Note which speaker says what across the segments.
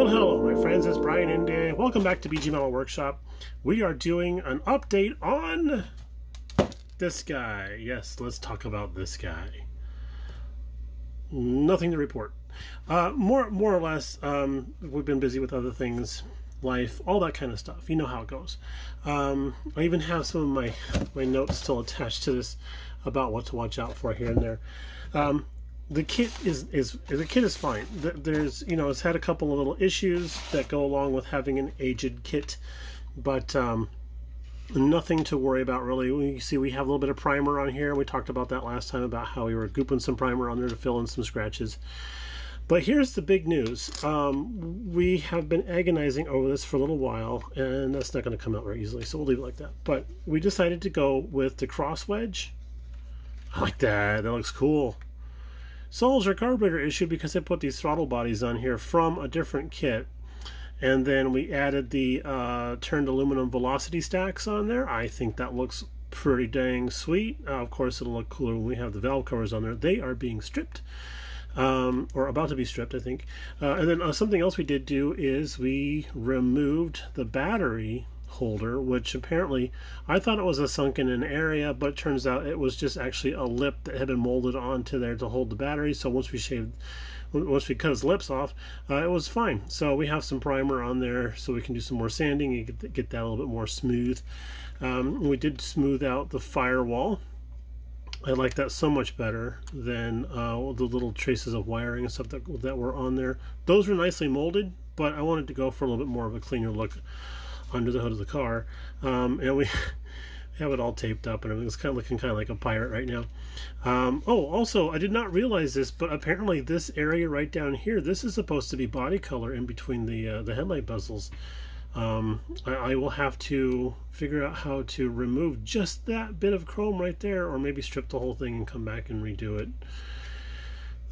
Speaker 1: Well, hello, my friends. It's Brian Inde. Welcome back to BG Model Workshop. We are doing an update on this guy. Yes, let's talk about this guy. Nothing to report. Uh, more, more or less, um, we've been busy with other things, life, all that kind of stuff. You know how it goes. Um, I even have some of my my notes still attached to this about what to watch out for here and there. Um, the kit is is the kit is fine. There's you know it's had a couple of little issues that go along with having an aged kit, but um, nothing to worry about really. We see we have a little bit of primer on here. We talked about that last time about how we were gooping some primer on there to fill in some scratches. But here's the big news. Um, we have been agonizing over this for a little while, and that's not going to come out very easily, so we'll leave it like that. But we decided to go with the cross wedge. I like that. That looks cool. Soldier carburetor issue because I put these throttle bodies on here from a different kit. And then we added the uh, turned aluminum velocity stacks on there. I think that looks pretty dang sweet. Uh, of course, it'll look cooler when we have the valve covers on there. They are being stripped. Um, or about to be stripped, I think. Uh, and then uh, something else we did do is we removed the battery holder, which apparently I thought it was a sunken in area, but turns out it was just actually a lip that had been molded onto there to hold the battery. So once we shaved, once we cut his lips off, uh, it was fine. So we have some primer on there so we can do some more sanding and get, get that a little bit more smooth. Um, we did smooth out the firewall. I like that so much better than uh, the little traces of wiring and stuff that, that were on there. Those were nicely molded, but I wanted to go for a little bit more of a cleaner look under the hood of the car. Um, and we have it all taped up and everything's kind of looking kind of like a pirate right now. Um, oh, also, I did not realize this, but apparently this area right down here, this is supposed to be body color in between the, uh, the headlight bezels. Um, I, I, will have to figure out how to remove just that bit of chrome right there, or maybe strip the whole thing and come back and redo it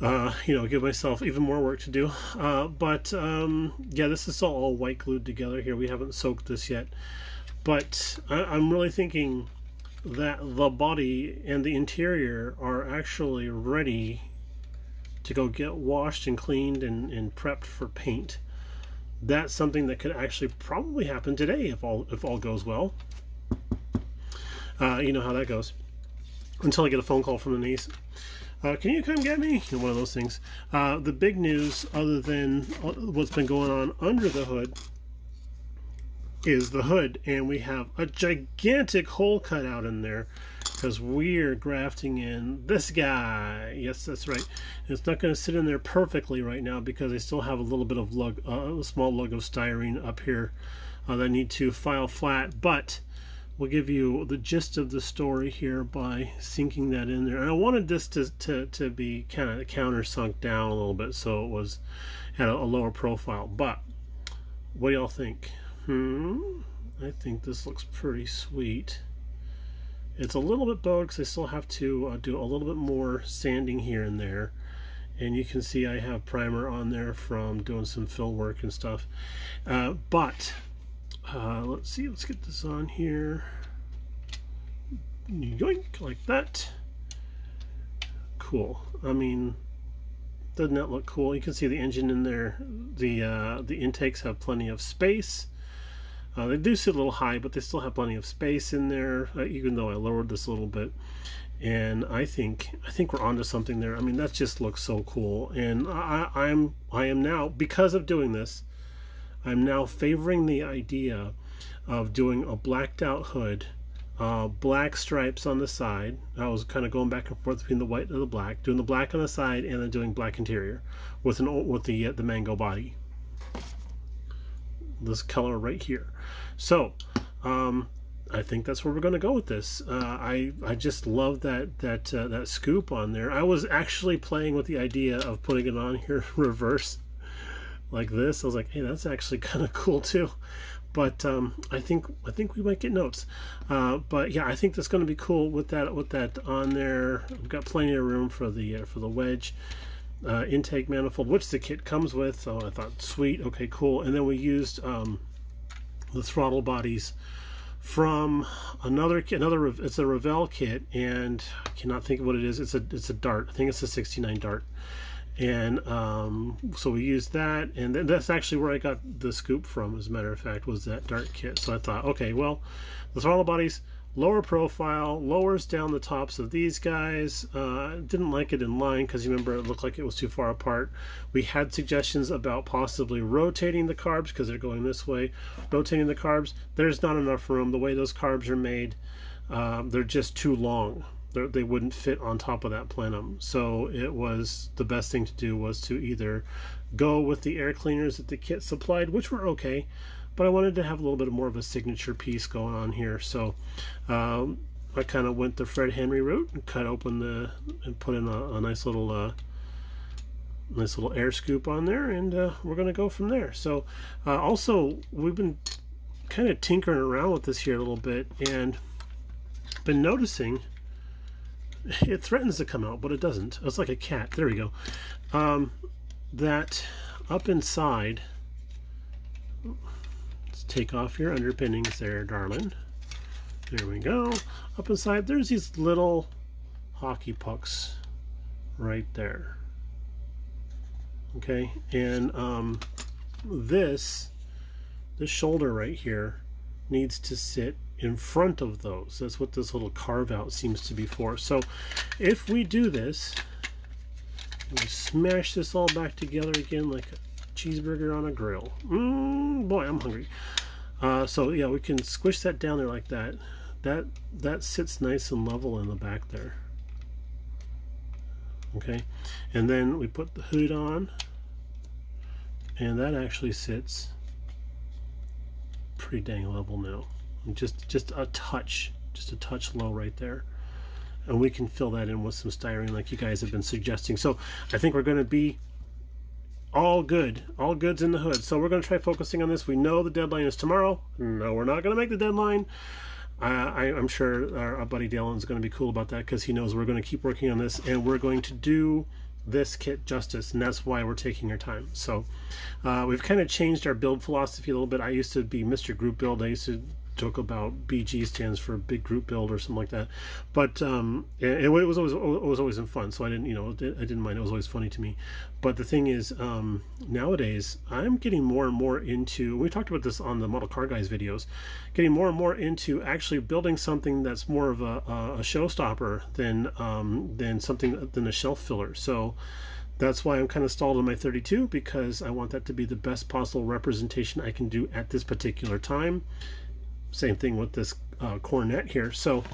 Speaker 1: uh, you know, give myself even more work to do. Uh, but um, yeah, this is all, white glued together here. We haven't soaked this yet. But I, am really thinking that the body and the interior are actually ready to go get washed and cleaned and, and prepped for paint. That's something that could actually probably happen today if all if all goes well. Uh, you know how that goes. Until I get a phone call from the niece uh, can you come get me? You know, one of those things. Uh, the big news, other than uh, what's been going on under the hood, is the hood. And we have a gigantic hole cut out in there because we're grafting in this guy. Yes, that's right. It's not going to sit in there perfectly right now because I still have a little bit of lug, uh, a small lug of styrene up here uh, that I need to file flat. But we'll give you the gist of the story here by sinking that in there. And I wanted this to, to, to be kind of countersunk down a little bit so it was had a, a lower profile. But what do y'all think? Hmm, I think this looks pretty sweet. It's a little bit bowed because I still have to uh, do a little bit more sanding here and there. And you can see I have primer on there from doing some fill work and stuff. Uh, but uh, let's see, let's get this on here. Yoink, like that. Cool. I mean, doesn't that look cool? You can see the engine in there. The uh, the intakes have plenty of space. Uh, they do sit a little high, but they still have plenty of space in there, uh, even though I lowered this a little bit. And I think I think we're onto something there. I mean, that just looks so cool. And I, I'm I am now because of doing this. I'm now favoring the idea of doing a blacked out hood, uh, black stripes on the side. I was kind of going back and forth between the white and the black, doing the black on the side and then doing black interior with an with the uh, the mango body. This color right here. So, um, I think that's where we're going to go with this. Uh, I I just love that that uh, that scoop on there. I was actually playing with the idea of putting it on here reverse like this. I was like, hey, that's actually kind of cool too. But um, I think I think we might get notes. Uh, but yeah, I think that's going to be cool with that with that on there. I've got plenty of room for the uh, for the wedge. Uh, intake manifold, which the kit comes with. So I thought, sweet, okay, cool. And then we used um, the throttle bodies from another another it's a Revell kit, and I cannot think of what it is. It's a it's a Dart. I think it's a 69 Dart and um, so we used that and that's actually where I got the scoop from as a matter of fact was that dart kit. So I thought okay well the throttle bodies lower profile lowers down the tops of these guys. Uh, didn't like it in line because you remember it looked like it was too far apart. We had suggestions about possibly rotating the carbs because they're going this way. Rotating the carbs there's not enough room. The way those carbs are made um, they're just too long they wouldn't fit on top of that plenum. So it was the best thing to do was to either go with the air cleaners that the kit supplied, which were okay, but I wanted to have a little bit more of a signature piece going on here. So um, I kind of went the Fred Henry route and cut open the and put in a, a nice little uh, nice little air scoop on there, and uh, we're going to go from there. So uh, also we've been kind of tinkering around with this here a little bit and been noticing it threatens to come out, but it doesn't. It's like a cat. There we go. Um, that up inside, let's take off your underpinnings there, darling. There we go. Up inside, there's these little hockey pucks right there. Okay, and um, this, this shoulder right here needs to sit in front of those. That's what this little carve out seems to be for. So if we do this, we smash this all back together again like a cheeseburger on a grill. Mm, boy, I'm hungry. Uh, so yeah, we can squish that down there like that. That that sits nice and level in the back there. Okay, and then we put the hood on, and that actually sits pretty dang level now. Just just a touch just a touch low right there. And we can fill that in with some styrene like you guys have been suggesting. So I think we're going to be all good all goods in the hood. So we're going to try focusing on this. We know the deadline is tomorrow. No we're not going to make the deadline. Uh, I, am sure our, our buddy Dylan's going to be cool about that because he knows we're going to keep working on this. And we're going to do this kit justice and that's why we're taking our time so uh, we've kind of changed our build philosophy a little bit I used to be Mr. Group Build I used to joke about BG stands for big group build or something like that. But um, it, it, was always it was always in fun, so I didn't you know I didn't mind. It was always funny to me. But the thing is, um, nowadays I'm getting more and more into. We talked about this on the Model Car Guys videos, getting more and more into actually building something that's more of a, a showstopper than um, than something than a shelf filler. So that's why I'm kind of stalled on my 32 because I want that to be the best possible representation I can do at this particular time same thing with this uh, Coronet here. So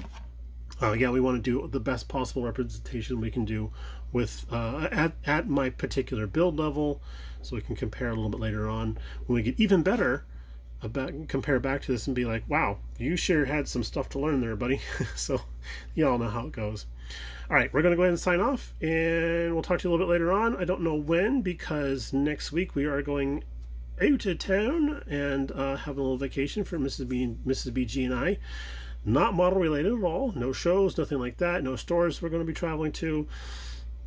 Speaker 1: uh, yeah, we want to do the best possible representation we can do with uh, at, at my particular build level so we can compare a little bit later on. When we get even better about compare back to this and be like wow you sure had some stuff to learn there buddy. So you all know how it goes. All right we're gonna go ahead and sign off and we'll talk to you a little bit later on. I don't know when because next week we are going out of town and uh, have a little vacation for Mrs. B, Mrs. BG and I. Not model related at all. No shows, nothing like that. No stores we're going to be traveling to.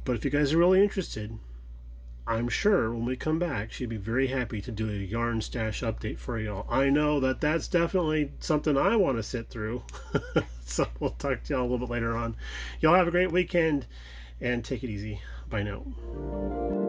Speaker 1: But if you guys are really interested, I'm sure when we come back, she'd be very happy to do a yarn stash update for y'all. I know that that's definitely something I want to sit through. so we'll talk to y'all a little bit later on. Y'all have a great weekend and take it easy. Bye now.